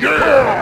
Yeah!